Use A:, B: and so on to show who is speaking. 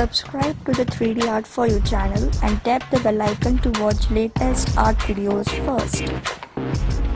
A: Subscribe to the 3D Art For You channel and tap the bell icon to watch latest art videos first.